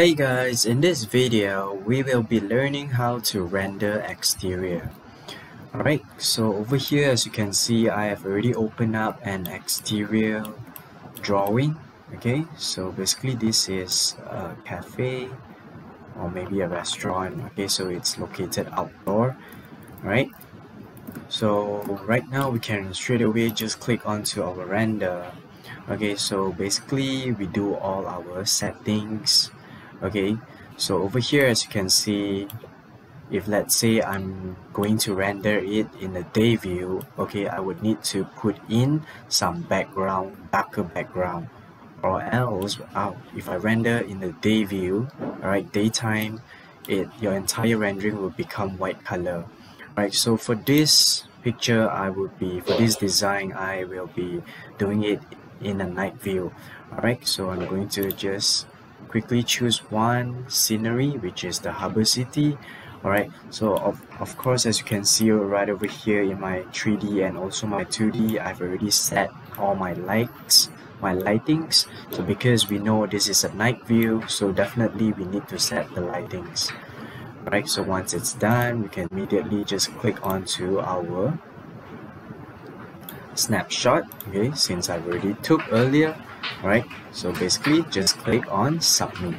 Hey guys, in this video, we will be learning how to render exterior. Alright, so over here as you can see, I have already opened up an exterior drawing. Okay, so basically this is a cafe or maybe a restaurant. Okay, so it's located outdoor. Right, so right now we can straight away just click onto our render. Okay, so basically we do all our settings okay so over here as you can see if let's say I'm going to render it in the day view okay I would need to put in some background darker background. Or else uh, if I render in the day view alright daytime it your entire rendering will become white color. Right so for this picture I would be for this design I will be doing it in a night view. Alright so I'm going to just quickly choose one scenery which is the harbor city. Alright so of, of course as you can see right over here in my 3d and also my 2d I've already set all my lights my lightings. So because we know this is a night view so definitely we need to set the lightings. Right so once it's done we can immediately just click onto our snapshot okay since I've already took earlier right? So basically just click on submit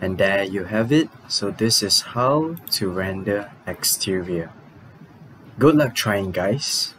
And there you have it. So this is how to render exterior. Good luck trying guys.